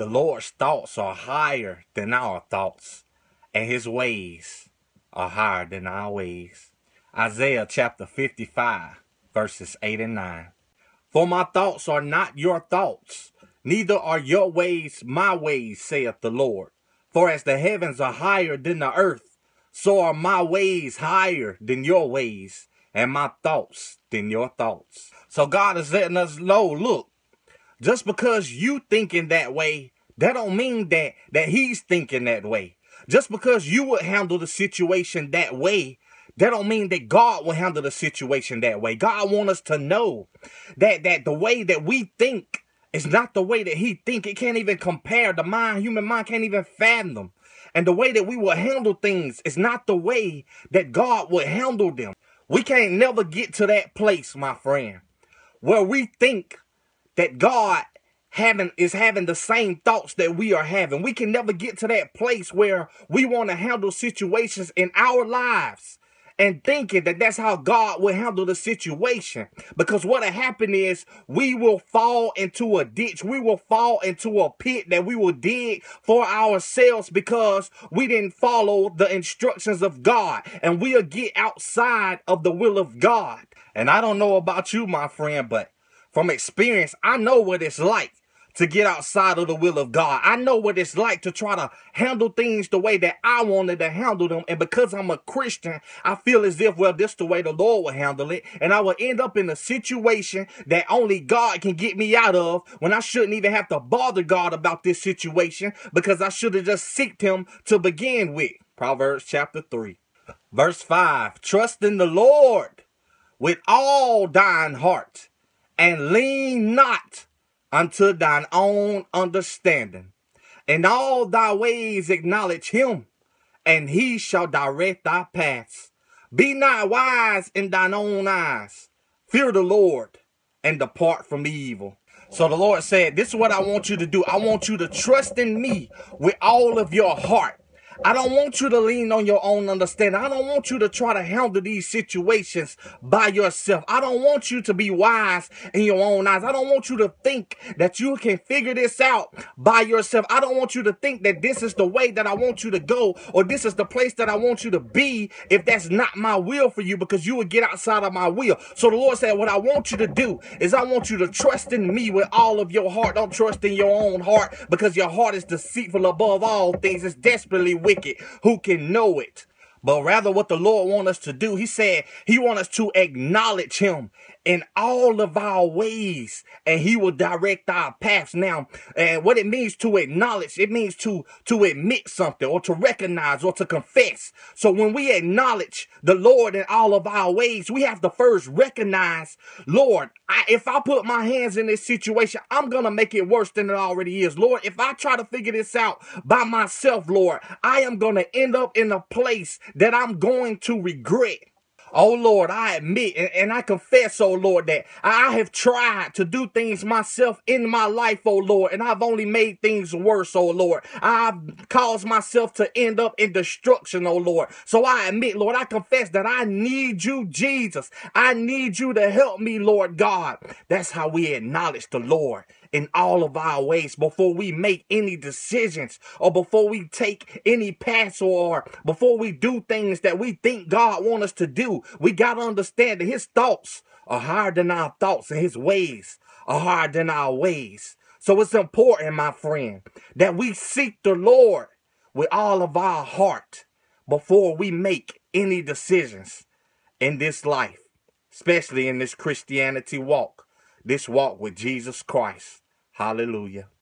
The Lord's thoughts are higher than our thoughts, and his ways are higher than our ways. Isaiah chapter 55, verses 8 and 9. For my thoughts are not your thoughts, neither are your ways my ways, saith the Lord. For as the heavens are higher than the earth, so are my ways higher than your ways, and my thoughts than your thoughts. So God is letting us know, look, just because you thinking that way, that don't mean that that he's thinking that way. Just because you would handle the situation that way, that don't mean that God will handle the situation that way. God want us to know that that the way that we think is not the way that he think. It can't even compare. The mind, human mind can't even fathom. And the way that we will handle things is not the way that God would handle them. We can't never get to that place, my friend, where we think that God having is having the same thoughts that we are having. We can never get to that place where we want to handle situations in our lives and thinking that that's how God will handle the situation. Because what will happen is we will fall into a ditch. We will fall into a pit that we will dig for ourselves because we didn't follow the instructions of God. And we'll get outside of the will of God. And I don't know about you, my friend, but from experience, I know what it's like to get outside of the will of God. I know what it's like to try to handle things the way that I wanted to handle them. And because I'm a Christian, I feel as if, well, this is the way the Lord will handle it. And I will end up in a situation that only God can get me out of when I shouldn't even have to bother God about this situation because I should have just seeked him to begin with. Proverbs chapter 3. Verse 5. Trust in the Lord with all thine heart and lean not unto thine own understanding. In all thy ways acknowledge him, and he shall direct thy paths. Be not wise in thine own eyes. Fear the Lord and depart from evil. So the Lord said, This is what I want you to do. I want you to trust in me with all of your heart. I don't want you to lean on your own understanding. I don't want you to try to handle these situations by yourself. I don't want you to be wise in your own eyes. I don't want you to think that you can figure this out by yourself. I don't want you to think that this is the way that I want you to go or this is the place that I want you to be if that's not my will for you because you would get outside of my will. So the Lord said, what I want you to do is I want you to trust in me with all of your heart. Don't trust in your own heart because your heart is deceitful above all things. It's desperately wicked. Who can know it? But rather what the Lord want us to do, he said he want us to acknowledge him in all of our ways and he will direct our paths. Now and what it means to acknowledge it means to to admit something or to recognize or to confess. So when we acknowledge the lord in all of our ways we have to first recognize lord I, if i put my hands in this situation i'm gonna make it worse than it already is. Lord if i try to figure this out by myself lord i am gonna end up in a place that i'm going to regret Oh Lord, I admit and, and, I confess, oh Lord, that I have tried to do things myself in my life, oh Lord, and I've only made things worse, oh Lord. I've caused myself to end up in destruction, oh Lord. So I admit, Lord, I confess that I need you, Jesus. I need you to help me, Lord God. That's how we acknowledge the Lord in all of our ways before we make any decisions or before we take any paths or before we do things that we think God wants us to do. We got to understand that his thoughts are higher than our thoughts and his ways are higher than our ways. So it's important, my friend, that we seek the Lord with all of our heart before we make any decisions in this life, especially in this Christianity walk, this walk with Jesus Christ. Hallelujah.